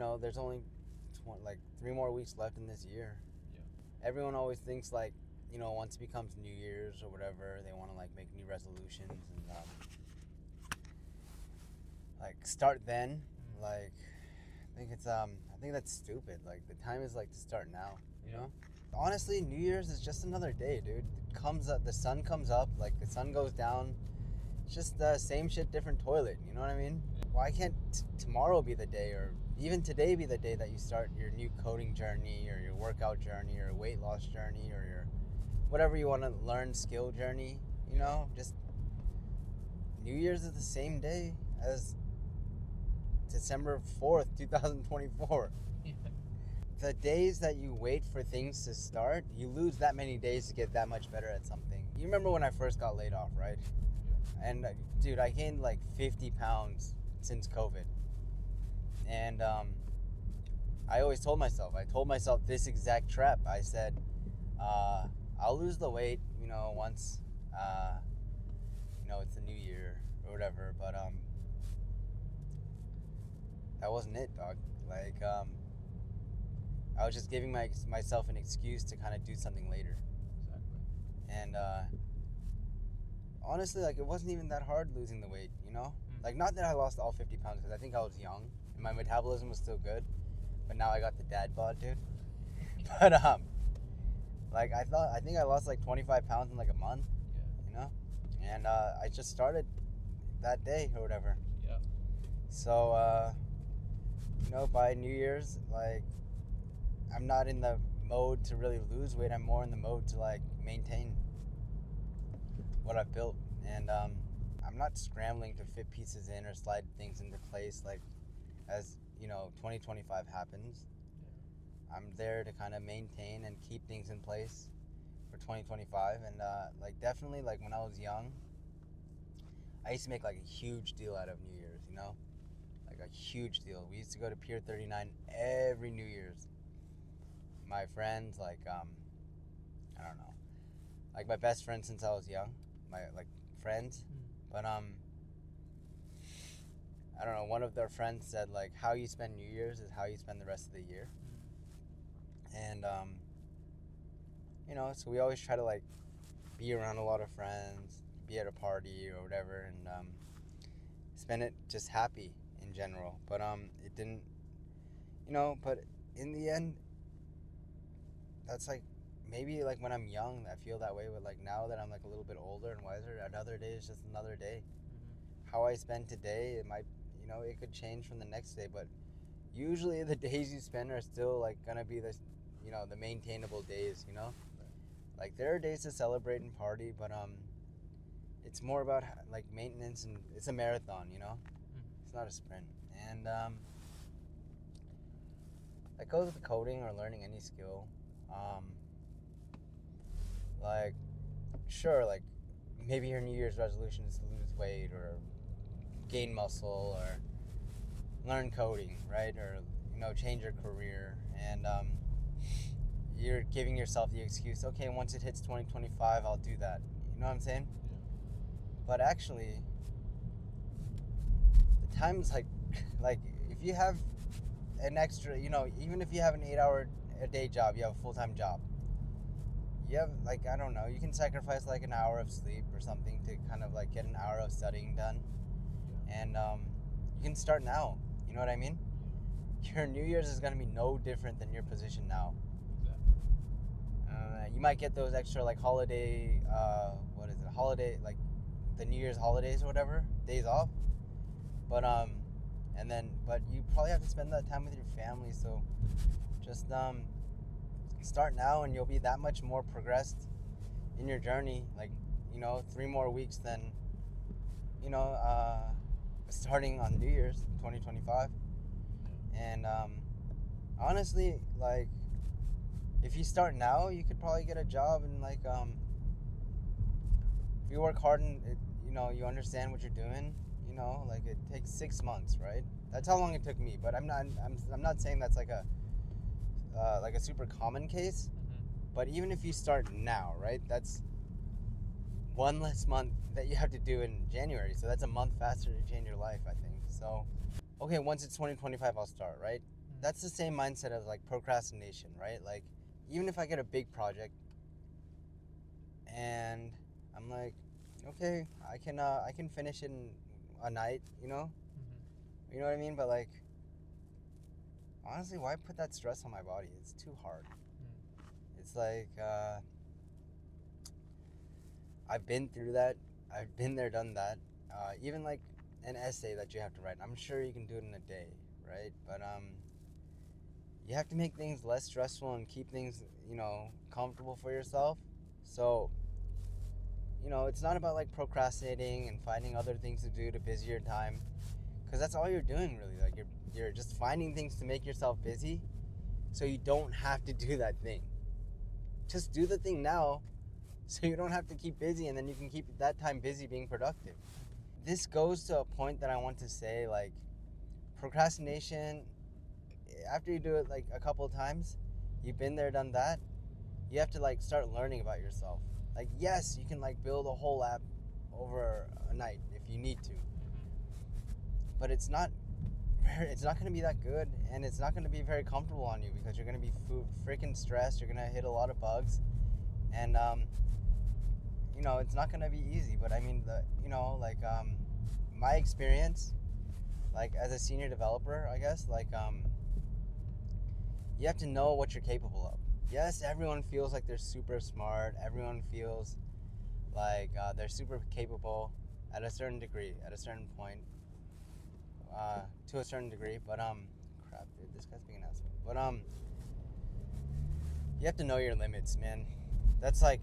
know, there's only tw- like three more weeks left in this year. Yeah. Everyone always thinks like, you know, once it becomes New Year's or whatever, they want to like make new resolutions and um, like start then. Mhm. Like, I think it's um, I think that's stupid. Like the time is like to start now. You Yeah. know. Honestly, New Year's is just another day, dude. It comes up, the sun comes up, like the sun goes down. It's just the same shit, different toilet. You know what I mean? Yeah. Why can't t- tomorrow be the day, or even today be the day that you start your new coding journey, or your workout journey, or weight loss journey, or your whatever you want to learn skill journey? You know, just New Year's is the same day as December fourth, two thousand twenty-four Yeah. the days that you wait for things to start, you lose that many days to get that much better at something. You remember when I first got laid off, right? And uh, dude, I gained like 50 pounds since COVID. And um, I always told myself, I told myself this exact trap. I said, uh, I'll lose the weight, you know, once, uh, you know, it's the new year or whatever. But um, that wasn't it, dog. Like, um, I was just giving my, myself an excuse to kind of do something later. Exactly. And uh, honestly, like, it wasn't even that hard losing the weight, you know? Mm. Like, not that I lost all 50 pounds because I think I was young my metabolism was still good. But now I got the dad bod, dude. But, um, like, I thought, I think I lost like 25 pounds in like a month, Yeah. you know? And uh, I just started that day or whatever. Yeah. So, uh, you know, by New Year's, like, I'm not in the mode to really lose weight. I'm more in the mode to like maintain what I've built, and um, I'm not scrambling to fit pieces in or slide things into place. Like, as you know, 2025 happens, I'm there to kind of maintain and keep things in place for 2025. And uh, like, definitely, like when I was young, I used to make like a huge deal out of New Year's. You know, like a huge deal. We used to go to Pier 39 every New Year's. My friends, like, um, I don't know, like my best friend since I was young, my like friends. But um, I don't know. One of their friends said like, how you spend New Year's is how you spend the rest of the year. And um, you know, so we always try to like be around a lot of friends, be at a party or whatever, and um, spend it just happy in general. But um, it didn't, you know. But in the end, that's like maybe like when I'm young, I feel that way. But like now that I'm like a little bit older and wiser, another day is just another day. How I spend today, it might, know, it could change from the next day. But usually the days you spend are still like gonna be the, you know, the maintainable days. You know, like there are days to celebrate and party, but um, it's more about like maintenance and it's a marathon. You know, it's not a sprint. And um, that goes with coding or learning any skill. Um, like, sure, like maybe your New Year's resolution is to lose weight or gain muscle or learn coding, right? Or you know, change your career, and um, you're giving yourself the excuse, okay, once it hits 2025, I'll do that. You know what I'm saying? Yeah. But actually, the time's like, like if you have an extra, you know, even if you have an eight-hour a day job, you have a full-time job. You have like I don't know, you can sacrifice like an hour of sleep or something to kind of like get an hour of studying done, and um, you can start now. You know what I mean? Your New Year's is gonna be no different than your position now. Exactly. Uh, you might get those extra like holiday, uh, what is it? Holiday like the New Year's holidays or whatever days off. But um, and then but you probably have to spend that time with your family. So just um, start now, and you'll be that much more progressed in your journey. Like you know, three more weeks than you know, uh, starting on New Year's 2025. And um, honestly, like if you start now, you could probably get a job and like um if you work hard and it, you know you understand what you're doing, you know, like it takes six months, right? That's how long it took me. But I'm not I'm, I'm not saying that's like a uh, like a super common case. But even if you start now, right? That's one less month that you have to do in January. So that's a month faster to change your life, I think. So okay, once it's 2025, I'll start, right? that's the same mindset of like procrastination, right? Like even if I get a big project and I'm like, okay, I can uh, I can finish in a night, you know, Mm-hmm. you know what I mean. But like, honestly, why put that stress on my body? It's too hard. Mm. It's like uh, I've been through that. I've been there, done that. Uh, even like an essay that you have to write. I'm sure you can do it in a day, right? But um, you have to make things less stressful and keep things, you know, comfortable for yourself. So, you know, it's not about like procrastinating and finding other things to do to busy your time, because that's all you're doing really. Like you're you're just finding things to make yourself busy, so you don't have to do that thing. Just do the thing now, so you don't have to keep busy, and then you can keep that time busy being productive. This goes to a point that I want to say, like procrastination. After you do it like a couple of times, you've been there, done that. You have to like start learning about yourself. Like yes, you can like build a whole app over a night if you need to, but it's not it's not going to be that good and it's not going to be very comfortable on you because you're going to be freaking stressed you're going to hit a lot of bugs and um, you know it's not to be easy but i mean the you know like um, my experience like as a senior developer i guess like um, you have to know what you're capable of yes everyone feels like they're super smart everyone feels like uh, they're super capable at a certain degree at a certain point uh, to a certain degree. But um, crap, dude, this guy's being an asshole. But um, you have to know your limits, man. That's like,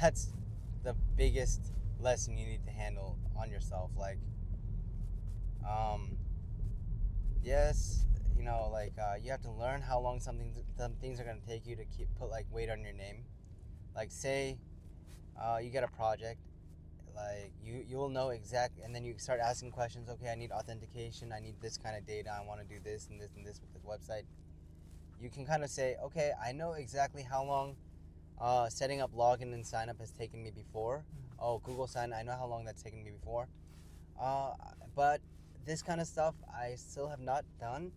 that's the biggest lesson you need to handle on yourself. Like, um, yes, you know, like uh, you have to learn how long something some things are gonna take you to keep put like weight on your name. Like, say, uh, you get a project like you you will know exact and then you start asking questions okay i need authentication i need this kind of data i want to do this and this and this with this website you can kind of say okay i know exactly how long uh, setting up login and sign up has taken me before. Oh google sign i know how long that's taken me before. Uh, but this kind of stuff i still have not done.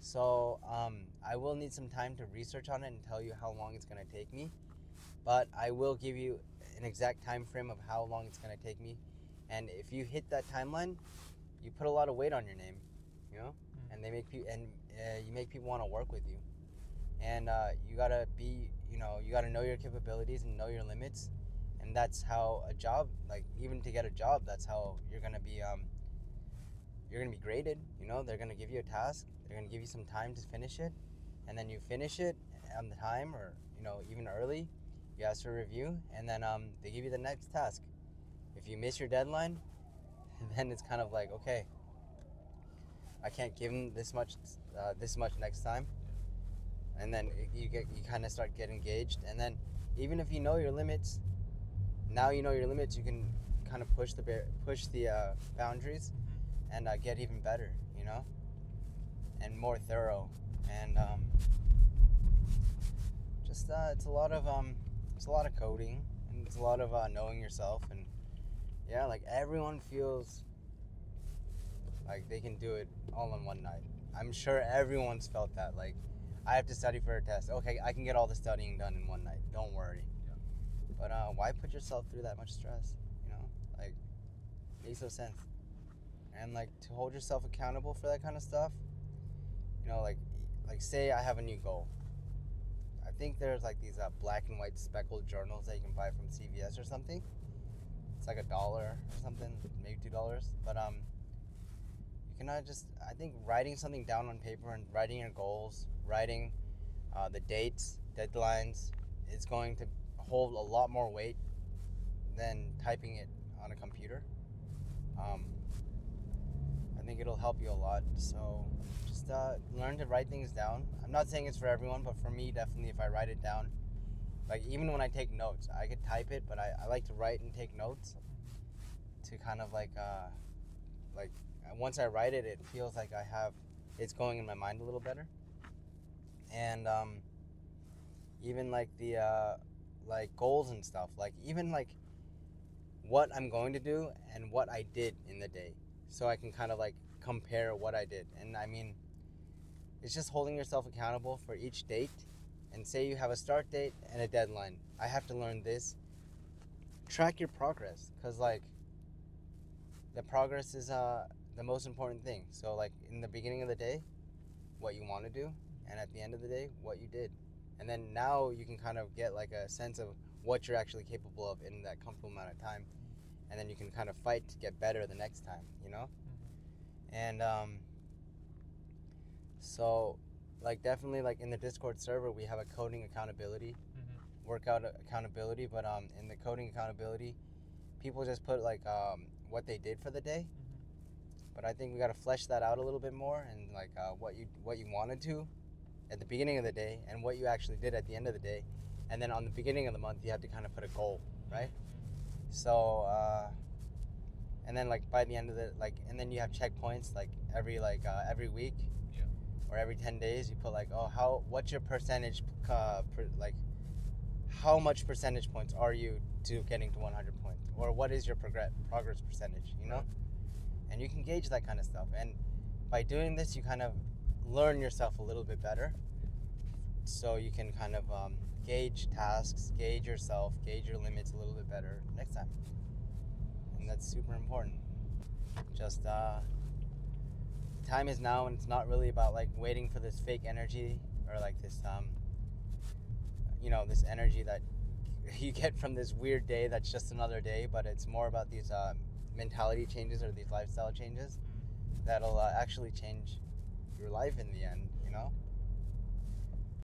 So um, i will need some time to research on it and tell you how long it's going to take me. But i will give you an exact time frame of how long it's going to take me. And if you hit that timeline you put a lot of weight on your name you know? Mm. and they make people and uh, you make people want to work with you and uh, you gotta be you know you gotta know your capabilities and know your limits. And that's how a job like even to get a job that's how you're gonna be um you're gonna be graded you know? They're gonna give you a task they're gonna give you some time to finish it. And then you finish it on the time or you know even early you ask for review and then um, they give you the next task. If you miss your deadline then it's kind of like okay i can't give them this much uh, this much next time and then you get you kind of start getting engaged and then even if you know your limits now you know your limits you can kind of push the bar- push the uh, boundaries and uh, get even better you know? And more thorough and um, just uh, it's a lot of um, it's a lot of coding and it's a lot of uh, knowing yourself and yeah like everyone feels like they can do it all in one night. I'm sure everyone's felt that like i have to study for a test. Okay i can get all the studying done in one night. Don't worry. Yeah. but uh, why put yourself through that much stress you know? Like makes no sense. And like to hold yourself accountable for that kind of stuff you know like like say i have a new goal. I think there's like these uh, black and white speckled journals that you can buy from cvs or something. It's like a dollar or something maybe two dollars. But um you cannot just i think writing something down on paper and writing your goals writing uh, the dates deadlines is going to hold a lot more weight than typing it on a computer. Um, i think it'll help you a lot. So just uh, learn to write things down. I'm not saying it's for everyone but for me definitely if i write it down like even when i take notes i could type it but i, I like to write and take notes to kind of like uh, like once I write it, it feels like I have it's going in my mind a little better. And um, even like the uh, like goals and stuff, like even like what I'm going to do and what I did in the day, so I can kind of like compare what I did. And I mean, it's just holding yourself accountable for each date. And say you have a start date and a deadline. I have to learn this. Track your progress. Because like the progress is uh the most important thing. So like in the beginning of the day what you want to do and at the end of the day what you did. And then now you can kind of get like a sense of what you're actually capable of in that comfortable amount of time. And then you can kind of fight to get better the next time you know? And um so like definitely like in the discord server we have a coding accountability Mm-hmm. workout accountability. But um in the coding accountability people just put like um what they did for the day. Mm-hmm. But i think we got to flesh that out a little bit more and like uh, what you what you wanted to at the beginning of the day and what you actually did at the end of the day and then on the beginning of the month you have to kind of put a goal right so uh and then like by the end of the like and then you have checkpoints like every like uh, every week Yeah. or every 10 days you put like oh how what's your percentage uh, per, like how much percentage points are you to getting to 100 points or what is your progress progress percentage you know Right. And you can gauge that kind of stuff. And by doing this you kind of learn yourself a little bit better. So you can kind of um, gauge tasks gauge yourself gauge your limits a little bit better next time. And that's super important. Just uh time is now and it's not really about like waiting for this fake energy or like this um you know this energy that you get from this weird day that's just another day but it's more about these uh, mentality changes or these lifestyle changes that'll uh, actually change your life in the end you know